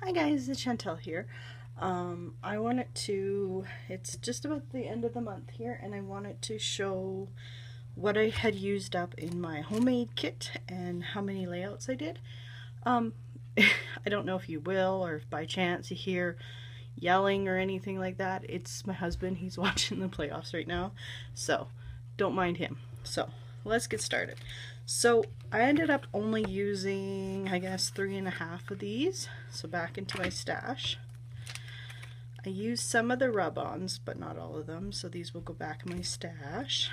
Hi guys, it's Shantele here. Um, I wanted to, it's just about the end of the month here, and I wanted to show what I had used up in my homemade kit and how many layouts I did. Um, I don't know if you will or if by chance you hear yelling or anything like that. It's my husband. He's watching the playoffs right now, so don't mind him. So let's get started. So I ended up only using, I guess, three and a half of these. So back into my stash. I used some of the rub-ons, but not all of them, so these will go back in my stash.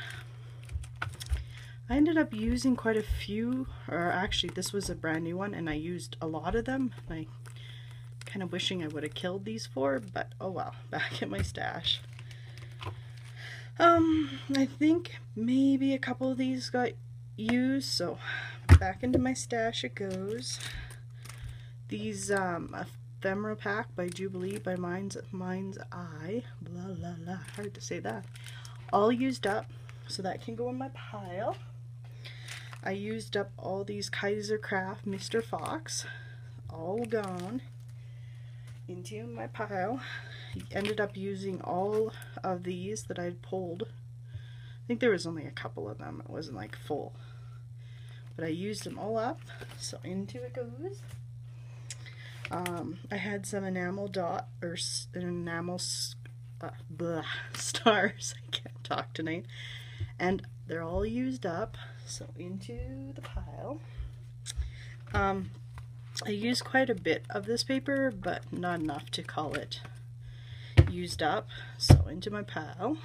I ended up using quite a few, or actually this was a brand new one, and I used a lot of them. I kind of wishing I would have killed these four, but oh well, back in my stash. Um, I think maybe a couple of these got use. So back into my stash it goes. These um, ephemera pack by Jubilee by Mind's Mind's Eye. Blah blah blah. Hard to say that. All used up, so that can go in my pile. I used up all these Kaiser Craft Mr. Fox. All gone into my pile. Ended up using all of these that I'd pulled I think there was only a couple of them. It wasn't like full. But I used them all up. So into it goes. Um, I had some enamel dot or enamel uh, stars. I can't talk tonight. And they're all used up. So into the pile. Um, I used quite a bit of this paper, but not enough to call it used up. So into my pile,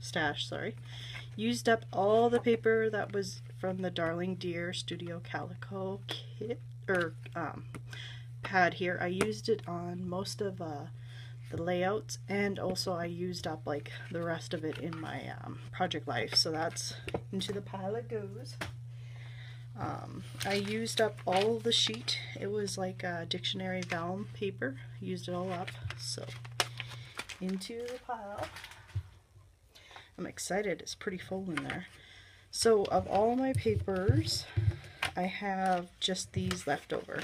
stash, sorry used up all the paper that was from the Darling Deer Studio Calico kit or um, pad here. I used it on most of uh, the layouts and also I used up like the rest of it in my um, project life so that's into the pile it goes. Um, I used up all the sheet. It was like a dictionary vellum paper. Used it all up. So into the pile. I'm excited. It's pretty full in there. So of all my papers, I have just these left over.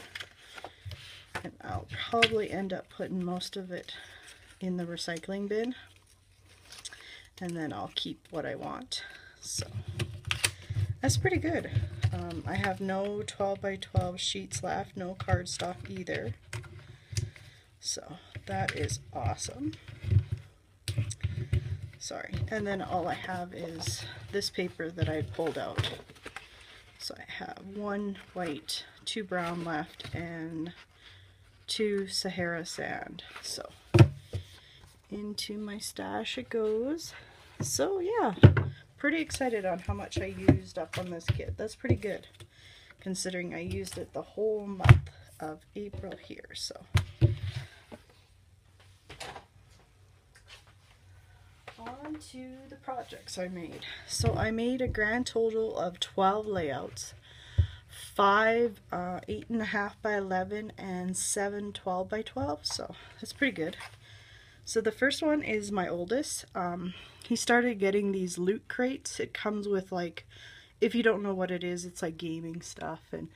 And I'll probably end up putting most of it in the recycling bin. And then I'll keep what I want. So that's pretty good. Um, I have no 12 by 12 sheets left, no cardstock either. So that is awesome sorry. And then all I have is this paper that I pulled out. So I have one white, two brown left, and two Sahara sand. So into my stash it goes. So yeah, pretty excited on how much I used up on this kit. That's pretty good, considering I used it the whole month of April here. So to the projects I made. So I made a grand total of 12 layouts. Five uh, 8.5 by 11 and seven 12 by 12. So that's pretty good. So the first one is my oldest. Um, he started getting these loot crates. It comes with like, if you don't know what it is, it's like gaming stuff. And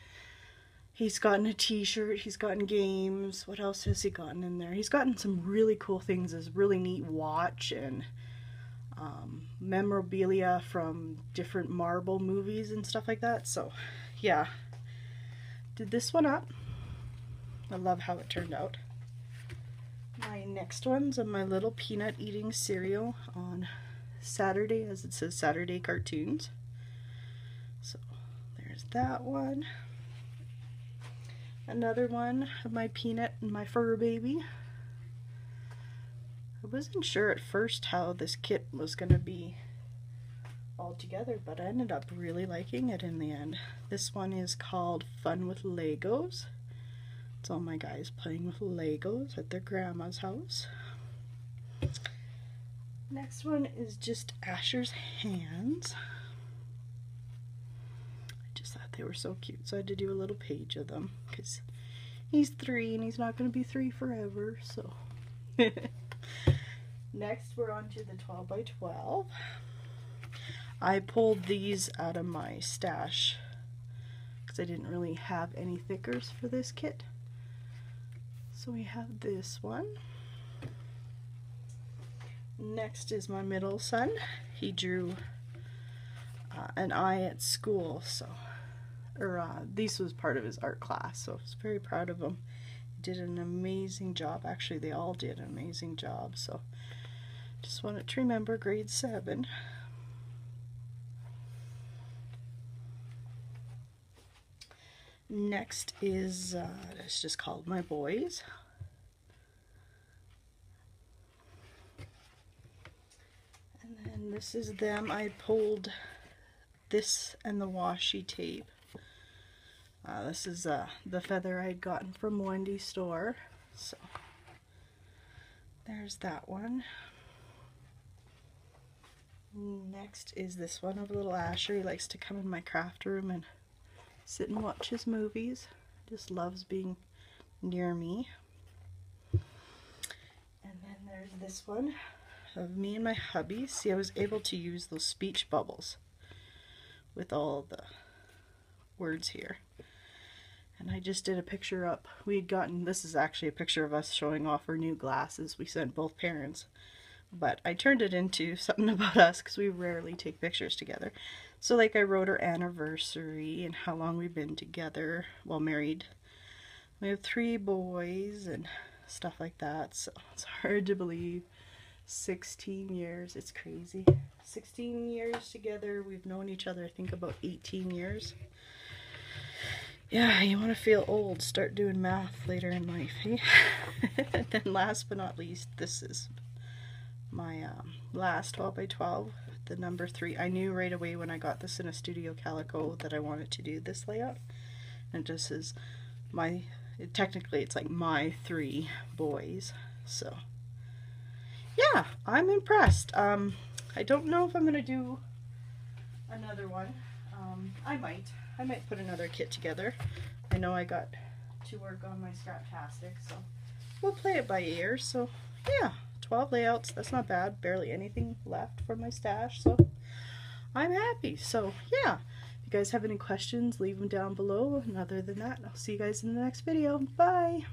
he's gotten a t-shirt, he's gotten games. What else has he gotten in there? He's gotten some really cool things. This really neat watch and um, memorabilia from different Marvel movies and stuff like that. So, yeah. Did this one up. I love how it turned out. My next one's on my little peanut eating cereal on Saturday, as it says Saturday cartoons. So, there's that one. Another one of my peanut and my fur baby. I wasn't sure at first how this kit was going to be all together, but I ended up really liking it in the end. This one is called Fun with Legos. It's all my guys playing with Legos at their grandma's house. Next one is just Asher's hands. I just thought they were so cute, so I had to do a little page of them because he's three and he's not going to be three forever, so. Next, we're on to the 12 by 12. I pulled these out of my stash because I didn't really have any thickers for this kit. So we have this one. Next is my middle son. He drew uh, an eye at school, so or uh, this was part of his art class, so I was very proud of him. He did an amazing job. Actually, they all did an amazing job. So just wanted to remember grade seven. Next is, uh, it's just called My Boys. And then this is them. I pulled this and the washi tape. Uh, this is uh, the feather I'd gotten from Wendy's store. So there's that one. Next is this one of little Asher. He likes to come in my craft room and sit and watch his movies. Just loves being near me. And then there's this one of me and my hubby. See, I was able to use those speech bubbles with all the words here. And I just did a picture up. We had gotten, this is actually a picture of us showing off our new glasses. We sent both parents. But I turned it into something about us because we rarely take pictures together. So like I wrote our anniversary and how long we've been together while married. We have three boys and stuff like that. So it's hard to believe. 16 years. It's crazy. 16 years together. We've known each other, I think, about 18 years. Yeah, you want to feel old. Start doing math later in life. Eh? and then last but not least, this is my um, last 12 by 12 the number three. I knew right away when I got this in a studio calico that I wanted to do this layout. And this is my, it, technically it's like my three boys. So, yeah, I'm impressed. Um, I don't know if I'm going to do another one. Um, I might. I might put another kit together. I know I got to work on my Scraptastic, so we'll play it by ear. So, yeah. 12 layouts. That's not bad. Barely anything left from my stash. So I'm happy. So yeah, if you guys have any questions, leave them down below. And other than that, I'll see you guys in the next video. Bye.